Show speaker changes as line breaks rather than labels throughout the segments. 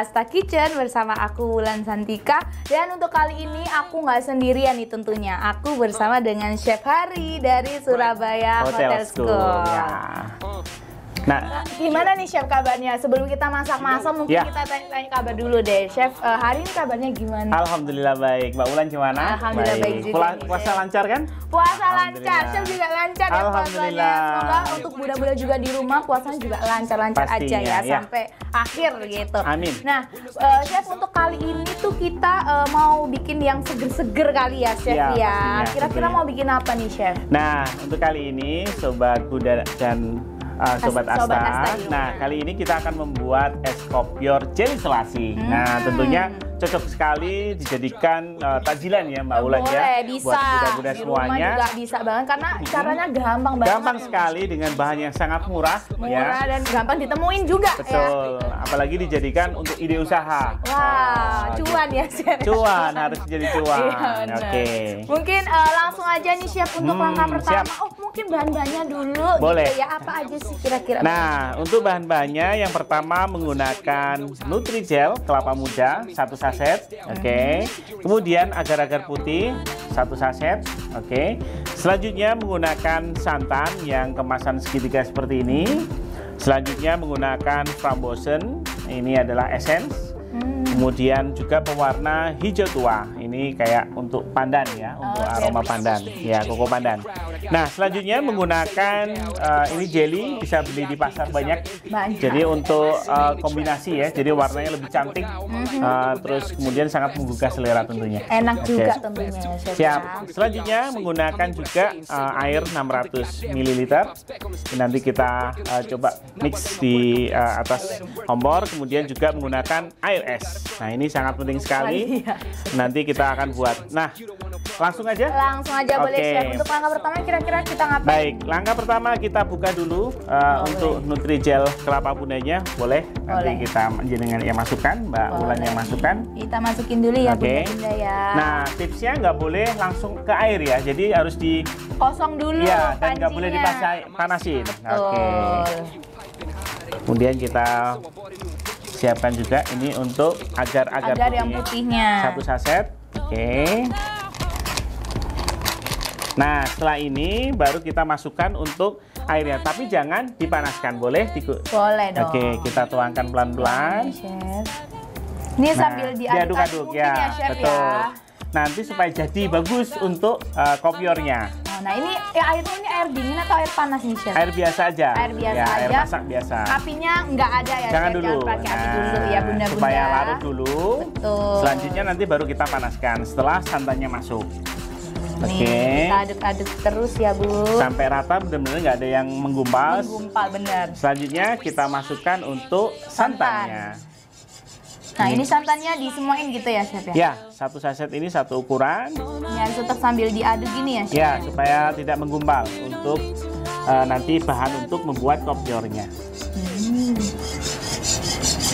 Asta Kitchen bersama aku Wulan Santika dan untuk kali ini aku nggak sendirian nih tentunya. Aku bersama dengan Chef Hari dari Surabaya Hotel, School.
Ya. Nah,
Gimana nih Chef kabarnya? Sebelum kita masak-masak mungkin
Ya.
kita tanya kabar dulu deh. Chef eh, hari ini kabarnya gimana?
alhamdulillah baik. Mbak Ulan gimana?
Alhamdulillah baik juga
Pula-
nih,
puasa lancar kan?
Puasa lancar. Chef juga lancar ya puasanya. Semoga untuk budak-budak juga di rumah puasanya juga lancar-lancar aja ya,
ya.
sampai akhir gitu.
Amin.
Nah, eh, Chef untuk kali ini tuh kita eh, mau bikin yang seger-seger kali ya, Chef
Ya,
ya. Kira-kira mau bikin apa nih, Chef?
Nah, untuk kali ini Sobat Buddha dan uh, Sobat
As-
Asta.
Sobat Asta rumah.
nah, kali ini kita akan membuat es kopior jelly selasi. Nah,
Hmm.
tentunya cocok sekali dijadikan uh, takjilan ya Mbak Ulan
Boleh,
ya.
bisa.
Buat
rumah
semuanya.
juga bisa banget karena caranya gampang banget.
Gampang sekali dengan bahan yang sangat murah,
Murah
ya.
dan gampang ditemuin juga ya.
Betul. Apalagi dijadikan untuk ide usaha.
Wah,
Oh,
cuan ya, Chef.
Cuan harus jadi cuan.
Iya.
Oke.
Mungkin eh, langsung aja nih Chef untuk
Hmm,
langkah pertama.
siap.
Oh, mungkin bahan-bahannya dulu
Boleh.
gitu ya. Apa aja sih kira-kira?
Nah, untuk bahan-bahannya yang pertama menggunakan Nutrijel kelapa muda satu saset, oke. Kemudian agar-agar putih satu saset, oke. Selanjutnya menggunakan santan yang kemasan segitiga seperti ini. Selanjutnya menggunakan frambozen, ini adalah essence.
Hmm.
Kemudian juga pewarna hijau tua. Ini kayak untuk pandan ya, untuk
Oh,
aroma
biar
pandan. Ya, koko pandan. Nah, selanjutnya menggunakan eh, ini jelly bisa beli di pasar banyak.
Banyak.
Jadi untuk eh, kombinasi ya, jadi warnanya lebih cantik. Eh, terus kemudian sangat menggugah selera tentunya.
Enak
Oke.
juga tentunya ya, Chef.
Siap.
ya.
Selanjutnya menggunakan juga eh, air 600 ml. Nanti kita eh, coba mix di eh, atas kompor. Kemudian juga menggunakan air es. Nah ini sangat penting sekali.
Iya.
Nanti kita akan buat. Nah langsung aja.
Langsung aja boleh
Oke.
Chef. Untuk langkah pertama kira-kira kita ngapain?
Baik, langkah pertama kita buka dulu uh, untuk Nutrijel kelapa mudanya, boleh?
Boleh.
Nanti kita jenengan yang masukkan, Mbak
Boleh.
Ulan yang masukkan.
Kita masukin dulu ya
Oke.
bunda-bunda ya.
Nah, tipsnya nggak boleh langsung ke air ya, jadi harus di
kosong dulu
ya dan nggak boleh dipasai panasin. Oke. Kemudian kita siapkan juga ini untuk agar-agar
Agar yang
putihnya. Satu saset. Oke. Nah, setelah ini baru kita masukkan untuk airnya, tapi jangan dipanaskan, boleh? Diku-
Boleh dong.
Oke, kita tuangkan pelan-pelan.
Ini,
Nah,
sambil diaduk-aduk mungkin ya, Chef
betul.
ya.
Nanti supaya jadi bagus untuk uh, kopiornya.
Oh, Nah, ini ya, airnya ini air dingin atau air panas nih, Chef?
Air biasa aja.
Air biasa
ya, Air
aja.
masak biasa.
Apinya nggak ada ya,
Jangan
Chef?
dulu.
Jangan pakai api
Nah,
dulu ya, bunda-bunda.
Supaya larut dulu.
Betul.
Selanjutnya nanti baru kita panaskan setelah santannya masuk.
Nih,
Oke.
kita aduk-aduk terus ya, Bu.
Sampai rata benar-benar nggak ada yang menggumpal.
Gumpal bener.
Selanjutnya kita masukkan untuk santannya.
Nah, ini santannya disemuain gitu ya, Chef ya?
Ya, satu saset ini satu ukuran.
Ya, tetap sambil diaduk gini ya, Chef?
Ya, supaya tidak menggumpal untuk eh, nanti bahan untuk membuat kopiornya.
Hmm.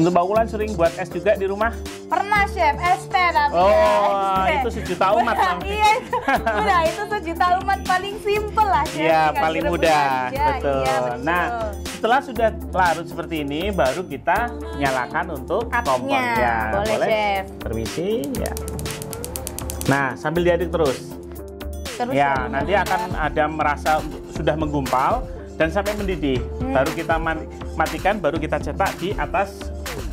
Untuk Mbak Wulan sering buat es juga di rumah?
Pernah, Chef. Teh tapi
Oh,
ya,
itu sejuta umat.
Iya, itu. udah itu sejuta umat paling simple lah, Chef.
Iya, paling mudah.
aja.
Betul.
Iya, betul.
Nah, setelah sudah larut seperti ini, baru kita nyalakan untuk kompor. Ya,
Boleh, Chef.
Permisi, ya. Nah, sambil diaduk terus.
Terus
ya, nanti akan ada merasa sudah menggumpal dan sampai mendidih.
Hmm.
Baru kita matikan, baru kita cetak di atas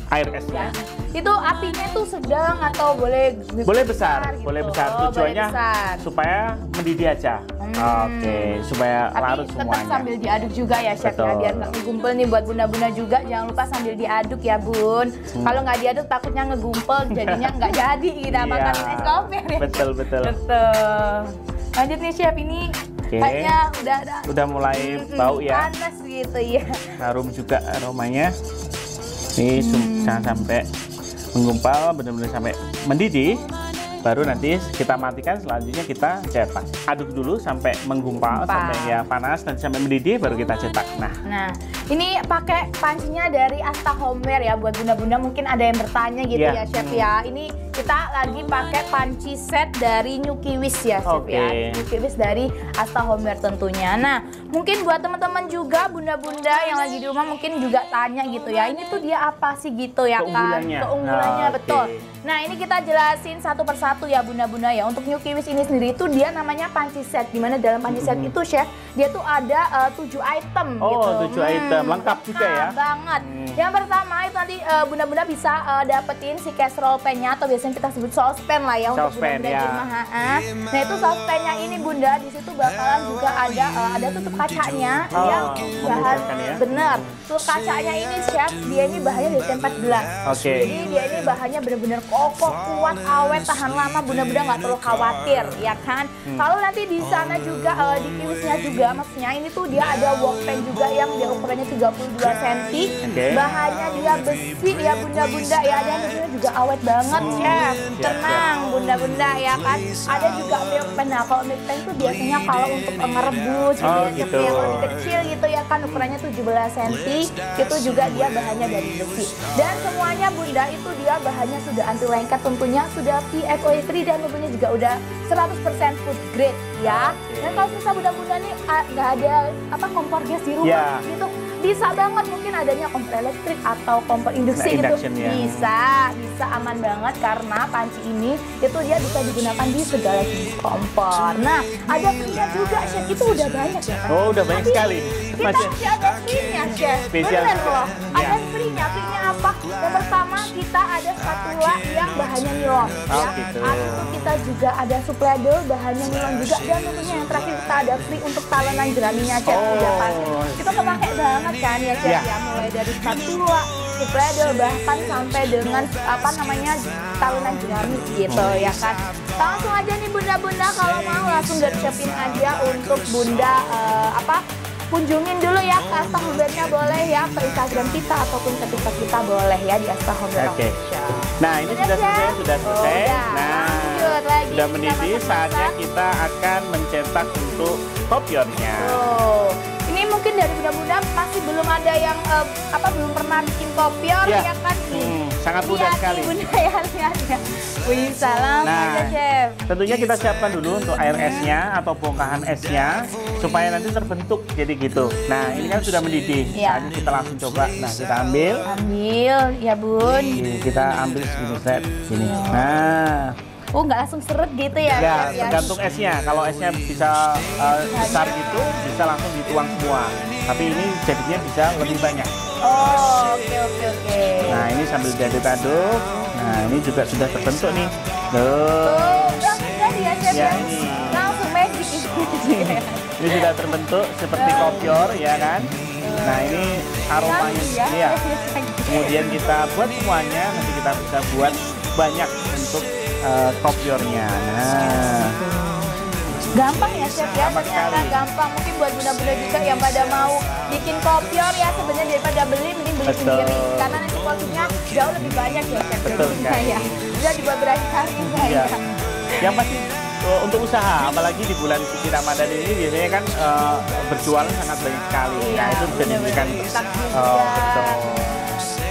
air esnya.
Itu apinya tuh sedang atau boleh
Boleh besar,
gitu?
boleh besar.
Oh, boleh
Tujuannya
besar.
supaya mendidih aja.
Hmm.
Oke, supaya
Tapi
larut
tetap
semuanya.
sambil diaduk juga ya chef ya
Betul.
biar nggak ngegumpel nih buat bunda-bunda juga jangan lupa sambil diaduk ya bun.
Hmm.
Kalau nggak diaduk takutnya ngegumpel jadinya nggak jadi kita
Iya.
makan es kopi ya.
Betul, betul.
Betul. Lanjut nih chef ini
Oke.
kayaknya udah ada
Udah mulai
Mm-mm,
bau ya.
Panas gitu ya.
harum juga aromanya. Ini
Hmm.
jangan sampai menggumpal, benar-benar sampai mendidih. Baru nanti kita matikan, selanjutnya kita cetak. Aduk dulu sampai menggumpal,
Gumpal.
sampai ya panas, nanti sampai mendidih, baru kita cetak. Nah,
Nah, ini pakai pancinya dari Asta Homeware ya buat bunda-bunda mungkin ada yang bertanya gitu
Iya.
ya chef ya. Ini kita lagi pakai panci set dari New Kiwis ya chef
Oke.
ya. New Kiwis dari Asta Homeware tentunya. Nah, mungkin buat teman-teman juga bunda-bunda yang lagi di rumah mungkin juga tanya gitu ya. Ini tuh dia apa sih gitu ya kan?
Keunggulannya.
Keunggulannya
Ah,
betul.
oke.
Nah, ini kita jelasin satu persatu ya bunda-bunda ya. Untuk New Kiwis ini sendiri itu dia namanya panci set. Di mana dalam panci set itu chef dia tuh ada eh, tujuh item
Oh,
gitu.
tujuh item. Lengkap juga ya?
banget.
Hmm.
Yang pertama itu nanti eh, bunda-bunda bisa eh, dapetin si casserole pan-nya atau biasanya kita sebut saucepan lah ya untuk bunda-bunda
ya.
di rumah. Nah, itu saucepan-nya ini bunda di situ bakalan juga ada eh, ada tutup kacanya
Oh,
yang bahan
ya.
bener. Tutup kacanya ini chef dia ini bahannya dari tempat gelas.
Oke.
Jadi dia ini bahannya bener-bener kokoh, kuat, awet, tahan lama, bunda-bunda nggak perlu khawatir, ya kan?
Hmm.
Kalau nanti di sana juga eh, di kiwisnya juga, maksudnya ini tuh dia ada wok pan juga yang dia ukurannya 32 cm.
Oke.
Bahannya dia besi ya bunda-bunda ya, dan tentunya juga awet banget, chef.
siap.
Tenang, bunda-bunda ya kan. Ada juga milk pan. Nah, kalau milk pan tuh biasanya kalau untuk ngerebus,
Oh,
gitu,
gitu.
yang lebih kecil gitu ya kan ukurannya 17 cm itu juga dia bahannya dari besi. Dan semuanya bunda itu dia bahannya sudah anti lengket tentunya sudah PFOA free dan tentunya juga udah 100% food grade ya. Dan kalau misal bunda-bunda nih ah, nggak ada apa kompor gas di rumah
Ya.
gitu bisa banget mungkin adanya kompor elektrik atau kompor induksi
Nah,
gitu
ya.
bisa bisa aman banget karena panci ini itu dia bisa digunakan di segala jenis kompor nah ada free juga chef itu udah banyak ya kan
Oh, udah banyak
Tapi
sekali.
Kita
Masih-
masih ada free-nya, Chef.
Spesial
Bener loh.
Ya.
Ada free-nya. Free-nya apa? Yang pertama kita ada spatula yang bahannya nilon.
Oh,
ya.
gitu.
Itu kita juga ada supledel bahannya nilon juga. Dan tentunya yang terakhir kita ada free untuk talenan jeraminya, Chef.
Oh.
Udah pasti. Kita kepake banget kan ya, Chef.
Ya.
Ya. Mulai dari spatula, supledel, bahkan sampai dengan apa namanya talenan jerami gitu ya kan. Langsung aja nih bunda-bunda kalau mau langsung siapin aja untuk bunda eh, apa kunjungin dulu ya ke Astahobernya boleh ya ke Instagram kita ataupun ke TikTok kita boleh ya di Astahober
Oke.
Official.
Nah, ini
Udah,
sudah selesai, sudah selesai.
Udah.
Nah,
Lanjut lagi,
sudah mendidih, saatnya kita akan mencetak untuk kopiornya.
Tuh. Ini mungkin dari muda-muda masih belum ada yang eh, apa belum pernah bikin kopior
Ya.
ya kan nih.
Hmm, sangat mudah
Lihat
sekali.
Bunda ya lihat ya. Wih, salam
Nah.
aja chef.
Tentunya kita siapkan dulu untuk air esnya atau bongkahan esnya supaya nanti terbentuk jadi gitu. Nah, ini kan sudah mendidih.
Iya.
Saatnya kita langsung coba. Nah, kita ambil.
Ambil ya bun.
Ini kita ambil segini set. Gini. Nah,
Oh nggak langsung seret gitu ya,
ya
ya.
tergantung esnya. Kalau esnya bisa uh, besar gitu, bisa langsung dituang semua. Tapi ini jadinya bisa lebih banyak.
Oh oke oke oke.
Nah, ini sambil diaduk-aduk. Nah, ini juga sudah terbentuk nih. Tuh.
Tuh, udah ya chef
Ya,
ya.
ini.
Langsung magic ini.
Ini sudah terbentuk seperti kopior ya kan. Nah ini aromanya
ya.
ya. Kemudian kita buat semuanya, nanti kita bisa buat banyak untuk kopiornya. Nah,
Gampang ya chef ya,
Gampang
ternyata
sekali.
gampang. Mungkin buat bunda-bunda juga yang pada mau bikin kopior ya sebenarnya daripada beli mending beli
Betul.
sendiri karena nanti porsinya jauh lebih banyak ya chef.
Betul sekali.
ya. Bisa dibuat berkali-kali
ya.
ya.
Yang pasti untuk usaha, apalagi di bulan suci Ramadan ini biasanya kan eh, berjualan sangat banyak sekali.
Iya,
nah itu bisa diberikan. betul.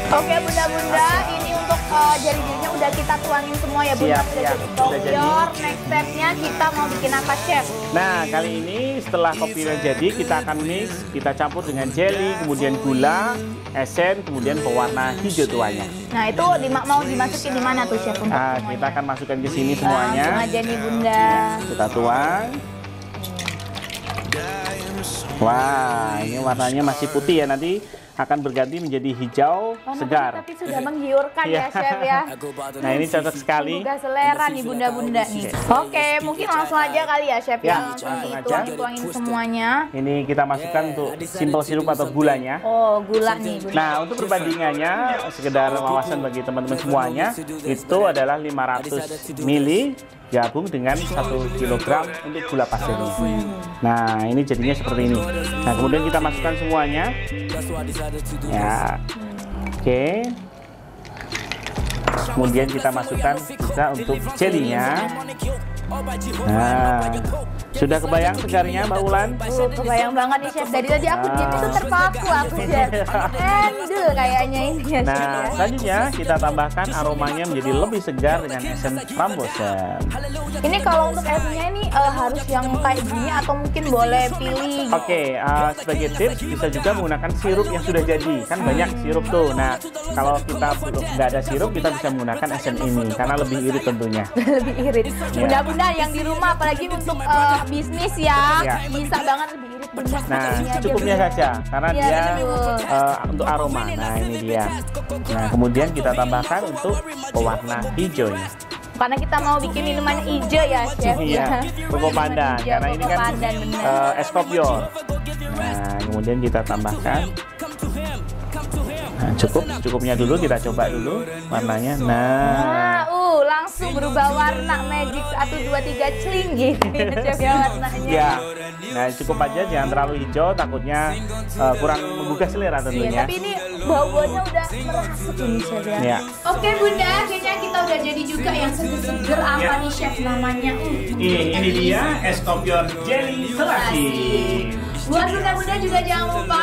Oke bunda-bunda, ini untuk uh, jari-jarinya udah kita tuangin semua ya bunda.
Siap,
Udah
siap.
jadi
Udah jadi.
Next stepnya kita mau bikin apa chef?
Nah, kali ini setelah kopinya jadi, kita akan mix, kita campur dengan jelly, kemudian gula, esen, kemudian pewarna hijau tuanya.
Nah itu dima- mau dimasukin di mana tuh chef untuk
Nah,
semuanya?
kita akan masukkan ke sini
Langsung
semuanya.
aja nih bunda.
Kita tuang. Wah, ini warnanya masih putih ya nanti akan berganti menjadi hijau
Warna
segar.
Tapi sudah menggiurkan ya
Iya.
chef ya.
Nah, ini cocok sekali.
Semoga selera nih bunda-bunda nih. Oke, mungkin langsung aja kali ya chef
Ya,
ya. Langsung
aja.
dituang-tuangin semuanya.
Ini kita masukkan untuk simple sirup atau gulanya.
Oh gula nih bunda.
Nah, untuk perbandingannya, sekedar wawasan bagi teman-teman semuanya, itu adalah 500 mili gabung dengan 1 kg untuk gula pasirnya. Nah, ini jadinya seperti ini. Nah, kemudian kita masukkan semuanya. Ya. Oke. kemudian kita masukkan juga untuk jelinya nah sudah kebayang segarnya Mbak Ulan?
Uh, kebayang banget nih Chef. Dari tadi aku diam itu terpaku aku Chef. Endul kayaknya ini ya
Nah,
Chef ya.
selanjutnya kita tambahkan aromanya menjadi lebih segar dengan esen frambozen.
Ini kalau untuk esnya ini eh, harus yang kayak gini atau mungkin boleh pilih.
Oke, uh, sebagai tips bisa juga menggunakan sirup yang sudah jadi. Kan banyak sirup tuh. Nah, kalau kita belum nggak ada sirup, kita bisa menggunakan esen ini karena lebih irit tentunya.
lebih irit.
Iya.
Bunda-bunda yang di rumah apalagi untuk eh, bisnis ya,
Iya.
bisa banget lebih irit bunda.
Nah,
Bunda.
saja karena
Iya,
dia
betul.
uh, untuk aroma. Nah, ini dia. Nah, kemudian kita tambahkan untuk pewarna hijaunya.
Karena kita mau bikin minuman hijau ya, Chef.
Iya,
ya.
koko pandan.
hijau,
Karena ini kan
pandan, benar.
uh, es kopior. Nah, kemudian kita tambahkan. Nah, cukup, cukupnya dulu kita coba dulu warnanya. Nah,
langsung berubah warna magic 1 2 3 celing gitu ya, ya warnanya.
ya. Nah, cukup aja jangan terlalu hijau takutnya uh, kurang menggugah selera
Iya,
tentunya.
tapi ini bau-baunya udah merasuk ini Chef ya.
Ya.
Oke Bunda, kayaknya kita udah jadi juga yang seger-seger apa
Ya.
nih Chef namanya? Uh,
Ini, ini dia es kopior jelly selasi.
Buat bunda-bunda juga jangan lupa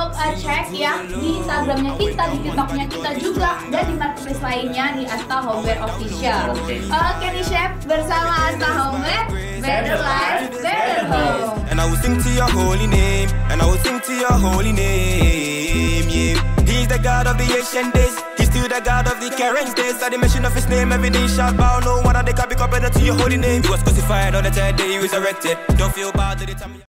untuk uh, cek ya di Instagramnya kita, di TikToknya kita juga, dan di marketplace lainnya di Asta Homeware Official.
Oke.
Oke nih Chef, bersama Asta Homeware, better life, better home.
And I will sing to your holy name, and I will sing to your holy name, yeah. He's the God of the ancient days, he's still the God of the current days. At the mention of his name, every knee shall bow, no one they can be compared to your holy name. He was crucified on the third day, he resurrected. Don't feel bad to the time.